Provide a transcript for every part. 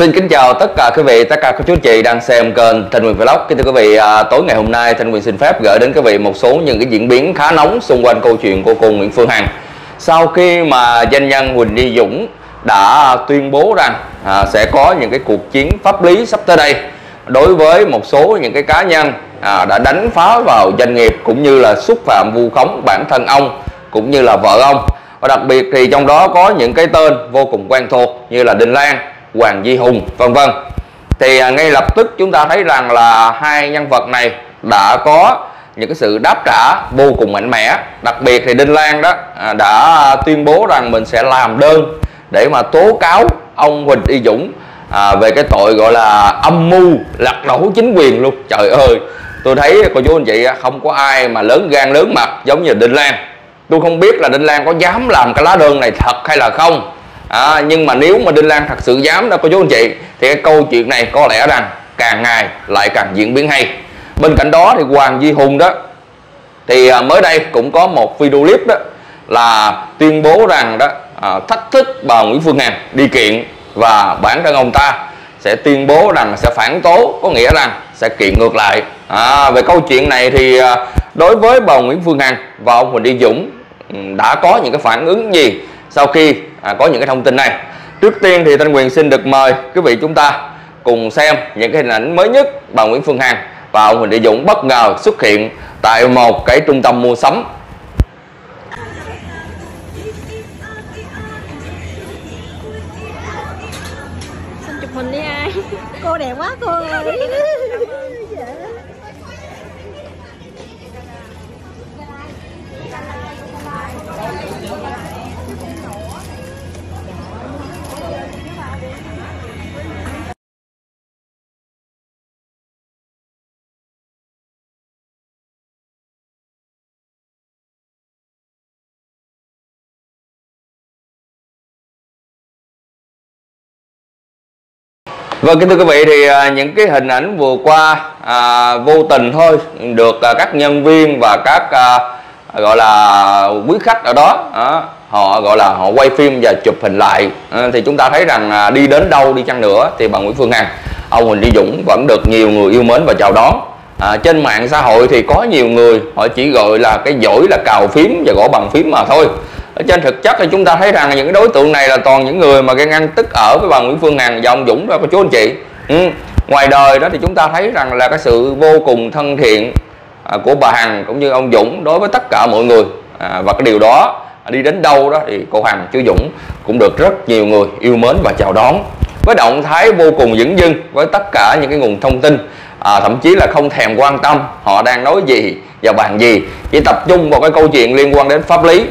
Xin kính chào tất cả quý vị, tất cả các chú chị đang xem kênh Thanh Quyền Vlog. Kính thưa quý vị, à, tối ngày hôm nay Thanh Quyền xin phép gửi đến quý vị một số những cái diễn biến khá nóng xung quanh câu chuyện của cô Nguyễn Phương Hằng. Sau khi mà doanh nhân Huỳnh Đi Dũng đã tuyên bố rằng à, sẽ có những cái cuộc chiến pháp lý sắp tới đây đối với một số những cái cá nhân à, đã đánh phá vào doanh nghiệp cũng như là xúc phạm vu khống bản thân ông cũng như là vợ ông và đặc biệt thì trong đó có những cái tên vô cùng quen thuộc như là đình Lan Hoàng Di Hùng vân vân. Thì à, ngay lập tức chúng ta thấy rằng là hai nhân vật này đã có những cái sự đáp trả vô cùng mạnh mẽ. Đặc biệt thì Đinh Lan đó à, đã tuyên bố rằng mình sẽ làm đơn để mà tố cáo ông Huỳnh Y Dũng à, về cái tội gọi là âm mưu lật đổ chính quyền luôn. Trời ơi tôi thấy cô chú anh chị à, không có ai mà lớn gan lớn mặt giống như Đinh Lan. Tôi không biết là Đinh Lan có dám làm cái lá đơn này thật hay là không à, nhưng mà nếu mà Đinh Lan thật sự dám đó cô chú anh chị thì cái câu chuyện này có lẽ rằng càng ngày lại càng diễn biến hay. Bên cạnh đó thì Hoàng Di Hùng đó thì à, mới đây cũng có một video clip đó là tuyên bố rằng đó à, thách thức bà Nguyễn Phương Hằng đi kiện và bản thân ông ta sẽ tuyên bố rằng sẽ phản tố có nghĩa rằng sẽ kiện ngược lại. À, về câu chuyện này thì à, đối với bà Nguyễn Phương Hằng và ông Huỳnh Đi Dũng ừ, đã có những cái phản ứng gì? Sau khi à, có những cái thông tin này trước tiên thì Thanh Quyền xin được mời quý vị chúng ta cùng xem những cái hình ảnh mới nhất bà Nguyễn Phương Hằng và ông Huỳnh Đi Dũng bất ngờ xuất hiện tại một cái trung tâm mua sắm. Xin chụp hình đi ai. Cô đẹp quá cô ơi Vâng kính thưa quý vị thì à, những cái hình ảnh vừa qua à, vô tình thôi được à, các nhân viên và các à, gọi là quý khách ở đó à, họ gọi là họ quay phim và chụp hình lại. À, thì chúng ta thấy rằng à, đi đến đâu đi chăng nữa thì bà Nguyễn Phương Hằng ông Huỳnh Đi Dũng vẫn được nhiều người yêu mến và chào đón. À, trên mạng xã hội thì có nhiều người họ chỉ gọi là cái giỏi là cào phím và gõ bằng phím mà thôi ở trên thực chất thì chúng ta thấy rằng những cái đối tượng này là toàn những người mà gây ăn tức ở với bà Nguyễn Phương Hằng và ông Dũng đó cô chú anh chị. Ừ. ngoài đời đó thì chúng ta thấy rằng là cái sự vô cùng thân thiện à, của bà Hằng cũng như ông Dũng đối với tất cả mọi người. À, và cái điều đó đi đến đâu đó thì cô Hằng chú Dũng cũng được rất nhiều người yêu mến và chào đón. Với động thái vô cùng dững dưng với tất cả những cái nguồn thông tin à, thậm chí là không thèm quan tâm họ đang nói gì và bàn gì chỉ tập trung vào cái câu chuyện liên quan đến pháp lý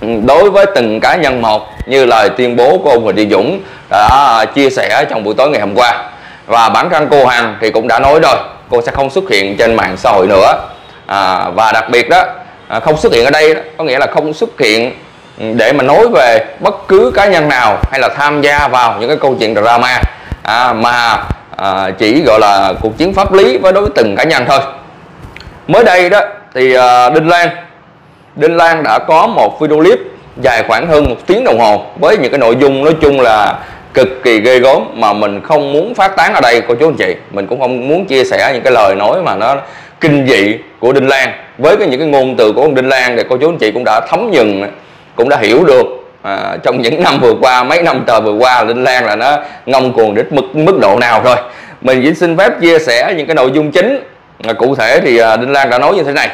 đối với từng cá nhân một như lời tuyên bố của ông Huỳnh Thị Dũng đã à, chia sẻ trong buổi tối ngày hôm qua. Và bản thân cô Hằng thì cũng đã nói rồi cô sẽ không xuất hiện trên mạng xã hội nữa. À, và đặc biệt đó à, không xuất hiện ở đây đó, có nghĩa là không xuất hiện ừ, để mà nói về bất cứ cá nhân nào hay là tham gia vào những cái câu chuyện drama. À, mà à, chỉ gọi là cuộc chiến pháp lý với đối với từng cá nhân thôi. Mới đây đó thì à, Đinh Lan Đinh Lan đã có một video clip dài khoảng hơn một tiếng đồng hồ với những cái nội dung nói chung là cực kỳ ghê gớm mà mình không muốn phát tán ở đây cô chú anh chị. Mình cũng không muốn chia sẻ những cái lời nói mà nó kinh dị của Đinh Lan. Với cái những cái ngôn từ của ông Đinh Lan thì cô chú anh chị cũng đã thấm nhuần cũng đã hiểu được à, trong những năm vừa qua mấy năm trời vừa qua Đinh Lan là nó ngông cuồng đến mức mức độ nào rồi. Mình chỉ xin phép chia sẻ những cái nội dung chính. À, cụ thể thì à, Đinh Lan đã nói như thế này.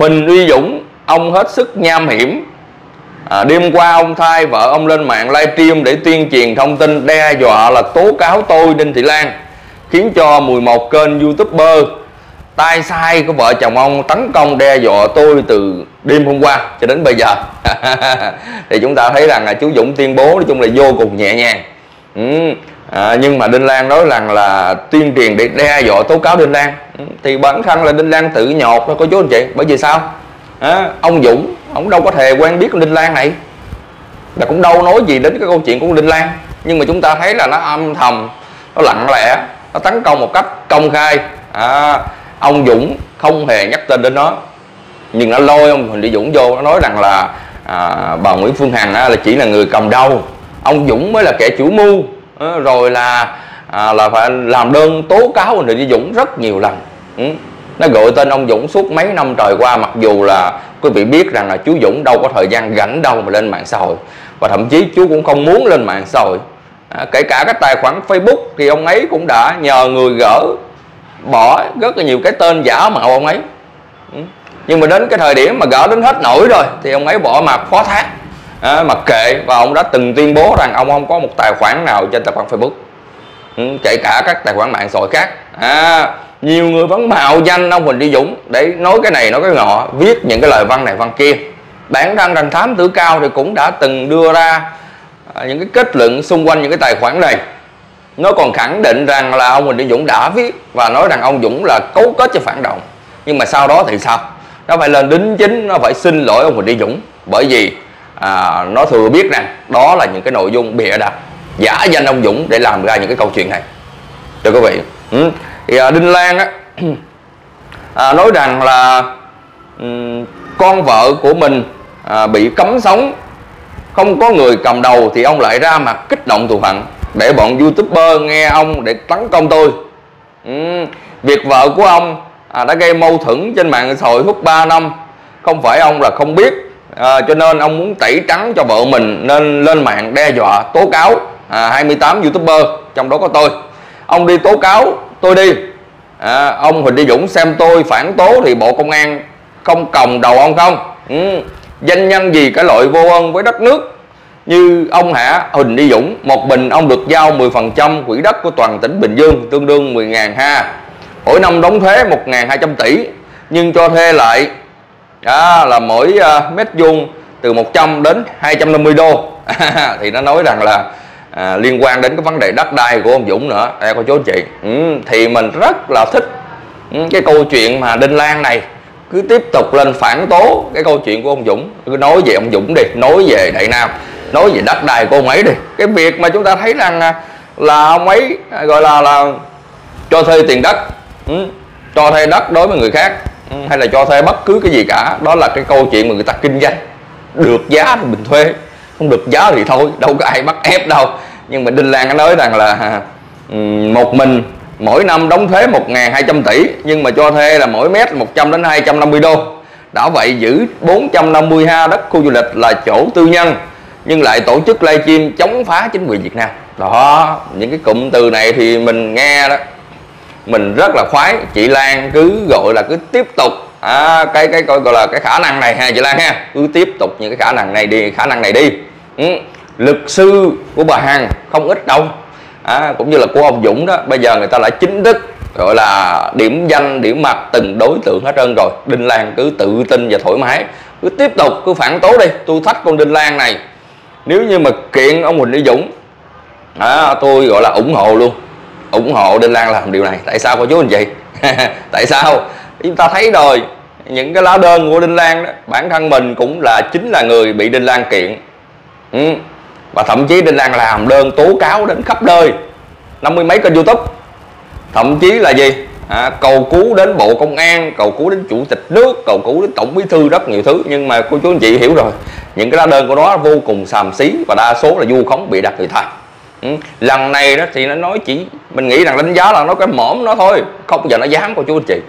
Huỳnh Duy Dũng ông hết sức nham hiểm. À, đêm qua ông thay vợ ông lên mạng livestream để tuyên truyền thông tin đe dọa là tố cáo tôi Đinh Thị Lan khiến cho 11 kênh youtuber tay sai của vợ chồng ông tấn công đe dọa tôi từ đêm hôm qua cho đến bây giờ. Thì chúng ta thấy rằng là chú Dũng tuyên bố nói chung là vô cùng nhẹ nhàng. Ừ à, nhưng mà Đinh Lan nói rằng là tuyên truyền để đe dọa tố cáo Đinh Lan. Ừ, thì bản thân là Đinh Lan tự nhột thôi có chú anh chị bởi vì sao? À, ông Dũng ông đâu có thề quen biết Đinh Lan này. Là cũng đâu nói gì đến cái câu chuyện của Đinh Lan. Nhưng mà chúng ta thấy là nó âm thầm nó lặng lẽ nó tấn công một cách công khai. À, ông Dũng không hề nhắc tên đến nó. Nhưng nó lôi ông Huỳnh Đi Dũng vô nó nói rằng là à, bà Nguyễn Phương Hằng á, là chỉ là người cầm đầu. Ông Dũng mới là kẻ chủ mưu. Ờ, rồi là à, là phải làm đơn tố cáo Huỳnh Thị Dũng rất nhiều lần. Ừ. nó gọi tên ông Dũng suốt mấy năm trời qua mặc dù là quý vị biết rằng là chú Dũng đâu có thời gian rảnh đâu mà lên mạng xã hội. Và thậm chí chú cũng không muốn lên mạng xã hội. À, kể cả cái tài khoản Facebook thì ông ấy cũng đã nhờ người gỡ bỏ rất là nhiều cái tên giả mạo ông ấy. Ừ. nhưng mà đến cái thời điểm mà gỡ đến hết nổi rồi thì ông ấy bỏ mặt phó thác à, mặc kệ. Và ông đã từng tuyên bố rằng ông không có một tài khoản nào trên tài khoản Facebook. Ừ, kể cả các tài khoản mạng xã hội khác. À, nhiều người vẫn mạo danh ông Huỳnh Đi Dũng để nói cái này nói cái nọ viết những cái lời văn này văn kia. Bản thân rằng thám tử cao thì cũng đã từng đưa ra à, những cái kết luận xung quanh những cái tài khoản này. Nó còn khẳng định rằng là ông Huỳnh Đi Dũng đã viết và nói rằng ông Dũng là cấu kết cho phản động. Nhưng mà sau đó thì sao? Nó phải lên đính chính nó phải xin lỗi ông Huỳnh Đi Dũng. Bởi vì à, nó thừa biết rằng đó là những cái nội dung bịa đặt giả danh ông Dũng để làm ra những cái câu chuyện này cho quý vị ừ. thì à, Đinh Lan á à, nói rằng là um, con vợ của mình à, bị cấm sống không có người cầm đầu thì ông lại ra mặt kích động thù hận để bọn youtuber nghe ông để tấn công tôi ừ. việc vợ của ông à, đã gây mâu thuẫn trên mạng xã hội suốt 3 năm không phải ông là không biết à, cho nên ông muốn tẩy trắng cho vợ mình nên lên mạng đe dọa tố cáo à, 28 youtuber trong đó có tôi. Ông đi tố cáo tôi đi. À, ông Huỳnh Đi Dũng xem tôi phản tố thì bộ công an không còng đầu ông không? Ừ. danh nhân gì cái loại vô ơn với đất nước? Như ông hả Huỳnh Đi Dũng một mình ông được giao 10% quỹ đất của toàn tỉnh Bình Dương tương đương 10.000 ha. Mỗi năm đóng thuế 1.200 tỷ nhưng cho thuê lại đó là mỗi uh, mét vuông từ 100 đến 250 đô. Thì nó nói rằng là à, liên quan đến cái vấn đề đất đai của ông Dũng nữa. Đây cô chú anh chị. Ừ, thì mình rất là thích ừ, cái câu chuyện mà Đinh Lan này cứ tiếp tục lên phản tố cái câu chuyện của ông Dũng. Cứ nói về ông Dũng đi nói về Đại Nam nói về đất đai của ông ấy đi. Cái việc mà chúng ta thấy rằng à, là ông ấy gọi là là cho thuê tiền đất ừ, cho thuê đất đối với người khác. Ừ, hay là cho thuê bất cứ cái gì cả. Đó là cái câu chuyện mà người ta kinh doanh. Được giá thì mình thuê, không được giá thì thôi. Đâu có ai bắt ép đâu. Nhưng mà Đinh Lan nói rằng là ừ, một mình mỗi năm đóng thuế 1.200 tỷ, nhưng mà cho thuê là mỗi mét 100 đến 250 đô. Đã vậy giữ 450 ha đất khu du lịch là chỗ tư nhân, nhưng lại tổ chức livestream chống phá chính quyền Việt Nam. Đó, những cái cụm từ này thì mình nghe đó mình rất là khoái. Chị Lan cứ gọi là cứ tiếp tục. À, cái cái gọi là cái khả năng này ha chị Lan ha. Cứ tiếp tục những cái khả năng này đi khả năng này đi. Ừ. luật sư của bà Hằng không ít đâu. À, cũng như là của ông Dũng đó bây giờ người ta lại chính thức gọi là điểm danh điểm mặt từng đối tượng hết trơn rồi. Đinh Lan cứ tự tin và thoải mái. Cứ tiếp tục cứ phản tố đi. Tôi thách con Đinh Lan này. Nếu như mà kiện ông Huỳnh Lý Dũng à, tôi gọi là ủng hộ luôn ủng hộ Đinh Lan làm điều này. Tại sao cô chú anh chị? Tại sao? Chúng ta thấy rồi những cái lá đơn của Đinh Lan đó bản thân mình cũng là chính là người bị Đinh Lan kiện. Ừ. và thậm chí Đinh Lan làm đơn tố cáo đến khắp nơi. Năm mươi mấy kênh YouTube. Thậm chí là gì? À, cầu cứu đến bộ công an cầu cứu đến chủ tịch nước cầu cứu đến tổng bí thư rất nhiều thứ. Nhưng mà cô chú anh chị hiểu rồi những cái lá đơn của nó vô cùng xàm xí và đa số là vu khống bị đặt người ta ừ. lần này đó thì nó nói chỉ mình nghĩ rằng đánh giá là nó cái mõm nó thôi không bao giờ nó dám cô chú anh chị.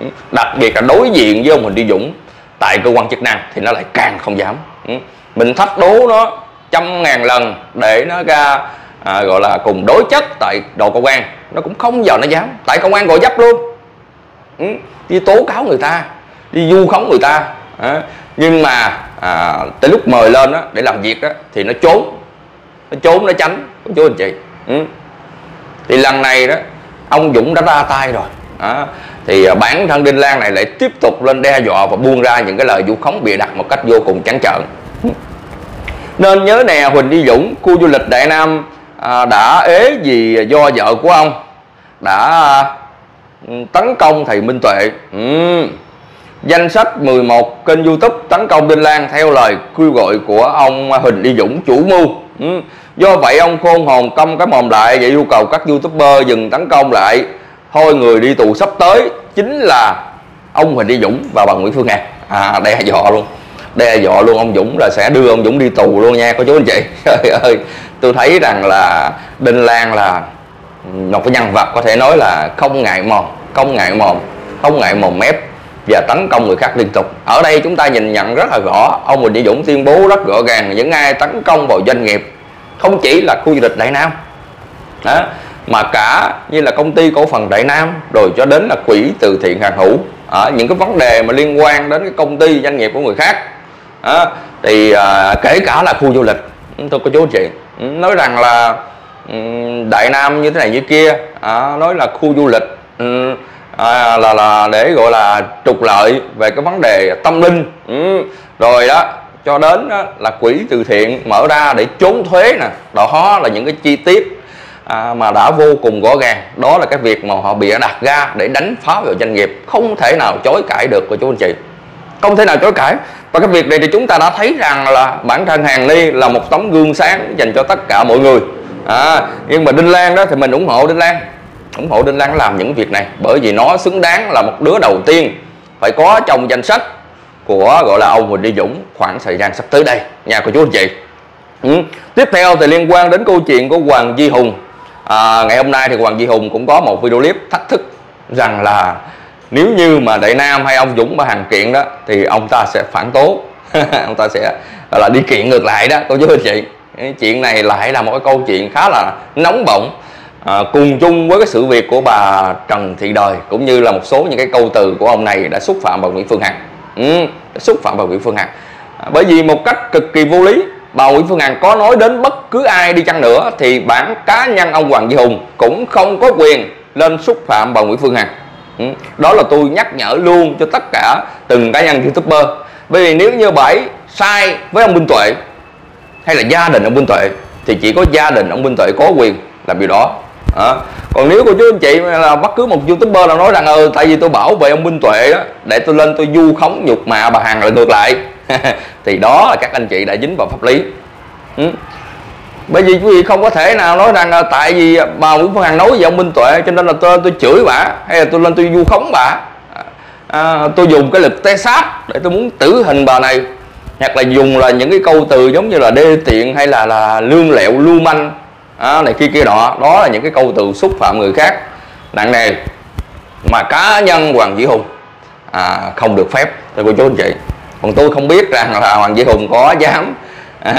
Ừ. đặc biệt là đối diện với ông Huỳnh Đi Dũng tại cơ quan chức năng thì nó lại càng không dám. Ừ. mình thách đố nó trăm ngàn lần để nó ra à, gọi là cùng đối chất tại đồ công an. Nó cũng không giờ nó dám. Tại công an gọi dấp luôn. Ừ, đi tố cáo người ta đi du khống người ta. À, nhưng mà à, tới lúc mời lên đó, để làm việc đó, thì nó trốn. Nó trốn nó tránh chú anh chị. Ừ. thì lần này đó ông Dũng đã ra tay rồi. À, thì bản thân Đinh Lan này lại tiếp tục lên đe dọa và buông ra những cái lời vu khống bịa đặt một cách vô cùng trắng trợn. Ừ. Nên nhớ nè Huỳnh Đi Dũng khu du lịch Đại Nam à, đã ế gì do vợ của ông đã à, tấn công thầy Minh Tuệ. Ừ. danh sách 11 kênh YouTube tấn công Đinh Lan theo lời kêu gọi của ông Huỳnh Đi Dũng chủ mưu. Ừ do vậy, ông khôn hồn công cái mồm lại và yêu cầu các youtuber dừng tấn công lại. Thôi người đi tù sắp tới, chính là ông Huỳnh Đi Dũng và bà Nguyễn Phương hằng. À đe dọa luôn. Đe dọa luôn, ông Dũng là sẽ đưa ông Dũng đi tù luôn nha cô chú anh chị. Trời ơi, tôi thấy rằng là Đinh Lan là một cái nhân vật có thể nói là không ngại mồm, không ngại mồm, không ngại mồm mép và tấn công người khác liên tục. Ở đây chúng ta nhìn nhận rất là rõ, ông Huỳnh Chí Dũng tuyên bố rất rõ ràng, những ai tấn công vào doanh nghiệp không chỉ là khu du lịch Đại Nam đó, mà cả như là công ty cổ phần Đại Nam rồi cho đến là quỹ từ thiện hàng hữu à, những cái vấn đề mà liên quan đến cái công ty doanh nghiệp của người khác à, thì à, kể cả là khu du lịch ừ, tôi có chú chị ừ, nói rằng là ừ, Đại Nam như thế này như kia à, nói là khu du lịch à, là là để gọi là trục lợi về cái vấn đề tâm linh ừ. rồi đó cho đến đó, là quỹ từ thiện mở ra để trốn thuế nè. Đó là những cái chi tiết à, mà đã vô cùng rõ ràng. Đó là cái việc mà họ bịa đặt ra để đánh phá vào doanh nghiệp. Không thể nào chối cãi được của chú anh chị. Không thể nào chối cãi. Và cái việc này thì chúng ta đã thấy rằng là bản thân hàng ly là một tấm gương sáng dành cho tất cả mọi người. À, nhưng mà đinh lan đó thì mình ủng hộ đinh lan. Ủng hộ đinh lan làm những việc này. Bởi vì nó xứng đáng là một đứa đầu tiên phải có trong danh sách của gọi là ông Huỳnh Đi Dũng khoảng thời gian sắp tới đây. Nha cô chú anh chị. Ừ. tiếp theo thì liên quan đến câu chuyện của Hoàng Di Hùng. À, ngày hôm nay thì Hoàng Di Hùng cũng có một video clip thách thức rằng là nếu như mà Đại Nam hay ông Dũng mà hàng kiện đó thì ông ta sẽ phản tố. Ông ta sẽ là đi kiện ngược lại đó cô chú anh chị. Chuyện này lại là một cái câu chuyện khá là nóng bỏng à, cùng chung với cái sự việc của bà Trần Thị Đời cũng như là một số những cái câu từ của ông này đã xúc phạm bà Nguyễn Phương Hằng ừ, xúc phạm bà Nguyễn Phương Hằng. À, bởi vì một cách cực kỳ vô lý bà Nguyễn Phương Hằng có nói đến bất cứ ai đi chăng nữa thì bản cá nhân ông Hoàng Duy Hùng cũng không có quyền lên xúc phạm bà Nguyễn Phương Hằng. Ừ, đó là tôi nhắc nhở luôn cho tất cả từng cá nhân youtuber. Bởi vì nếu như bảy sai với ông Minh Tuệ hay là gia đình ông Minh Tuệ thì chỉ có gia đình ông Minh Tuệ có quyền làm điều đó à, còn nếu cô chú anh chị là bất cứ một youtuber nào nói rằng ừ tại vì tôi bảo vệ ông Minh Tuệ đó để tôi lên tôi du khống nhục mạ bà Hằng lại ngược lại. Thì đó là các anh chị đã dính vào pháp lý. Ừ. bởi vì quý vị không có thể nào nói rằng à, tại vì bà Nguyễn Phương Hằng nói về ông Minh Tuệ cho nên là tôi tôi chửi bà hay là tôi lên tôi du khống bà. À, à tôi dùng cái lực té sát để tôi muốn tử hình bà này hoặc là dùng là những cái câu từ giống như là đê tiện hay là là lương lẹo lưu manh à, này kia kia đó đó là những cái câu từ xúc phạm người khác. Nặng nề mà cá nhân Hoàng dĩ Hùng à, không được phép. Thưa cô chú anh chị còn tôi không biết rằng là Hoàng dĩ Hùng có dám à,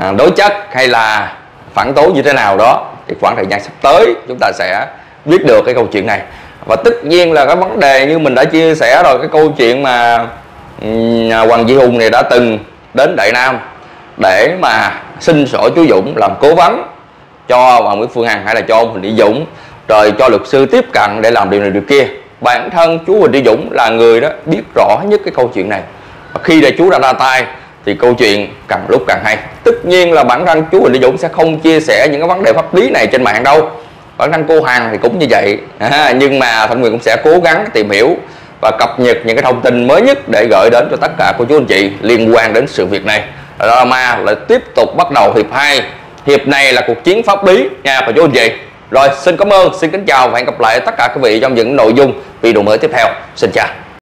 à, đối chất hay là phản tố như thế nào đó. Thì khoảng thời gian sắp tới chúng ta sẽ biết được cái câu chuyện này. Và tất nhiên là cái vấn đề như mình đã chia sẻ rồi cái câu chuyện mà à, Hoàng dĩ Hùng này đã từng đến Đại Nam để mà xin sổ chú Dũng làm cố vấn cho bà Nguyễn Phương Hằng hay là cho ông Huỳnh Thị Dũng. Rồi cho luật sư tiếp cận để làm điều này điều kia. Bản thân chú Huỳnh Thị Dũng là người đó biết rõ nhất cái câu chuyện này. Và khi đã chú đã ra tay thì câu chuyện càng lúc càng hay. Tất nhiên là bản thân chú Huỳnh Thị Dũng sẽ không chia sẻ những cái vấn đề pháp lý này trên mạng đâu. Bản thân cô Hằng thì cũng như vậy. À, nhưng mà Thanh Nguyên cũng sẽ cố gắng tìm hiểu và cập nhật những cái thông tin mới nhất để gửi đến cho tất cả cô chú anh chị liên quan đến sự việc này. Drama lại tiếp tục bắt đầu hiệp 2 hiệp này là cuộc chiến pháp lý, nha, và chú anh chị rồi, xin cảm ơn, xin kính chào và hẹn gặp lại tất cả quý vị trong những nội dung video mới tiếp theo. Xin chào.